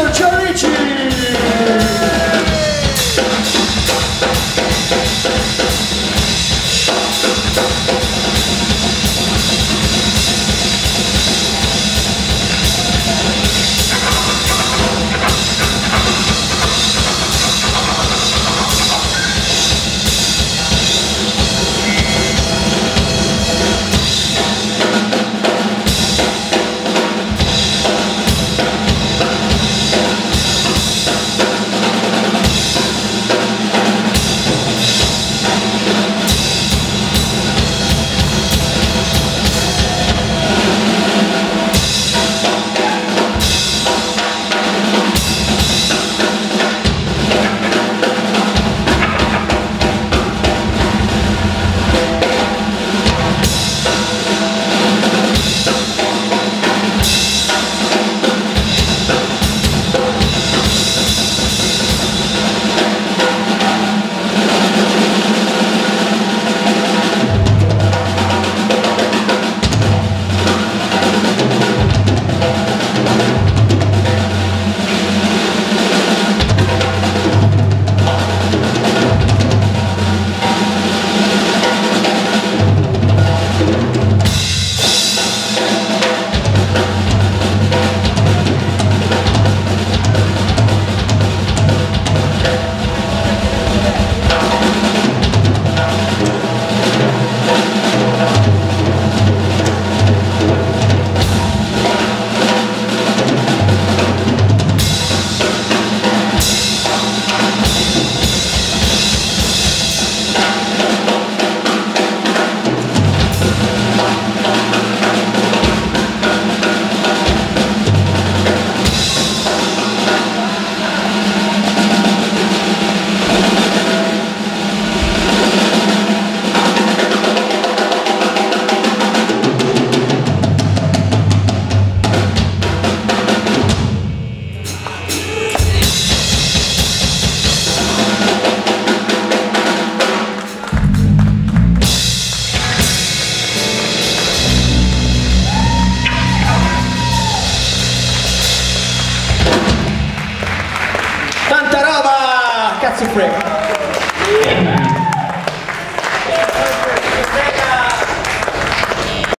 So Charlie Cheerio! To Frick.